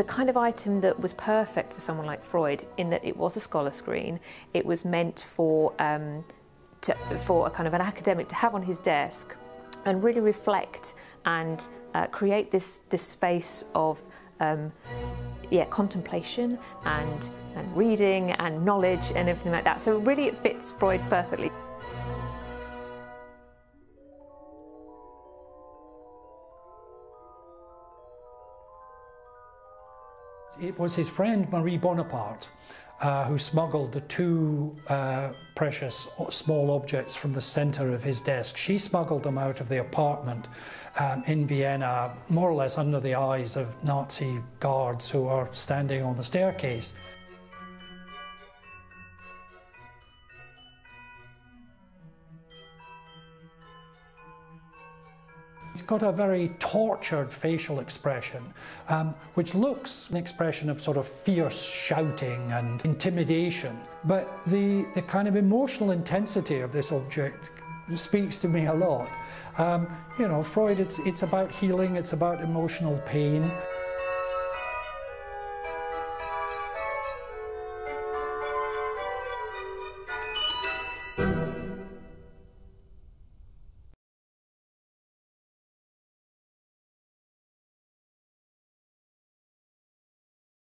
the kind of item that was perfect for someone like Freud in that it was a scholar screen. It was meant for um, to, for a kind of an academic to have on his desk and really reflect and uh, create this this space of um, yeah contemplation and and reading and knowledge and everything like that. So really, it fits Freud perfectly. It was his friend Marie Bonaparte uh, who smuggled the two uh, precious small objects from the center of his desk. She smuggled them out of the apartment um, in Vienna, more or less under the eyes of Nazi guards who are standing on the staircase. He's got a very tortured facial expression, um, which looks an expression of sort of fierce shouting and intimidation. But the, the kind of emotional intensity of this object speaks to me a lot. Um, you know, Freud, it's, it's about healing, it's about emotional pain.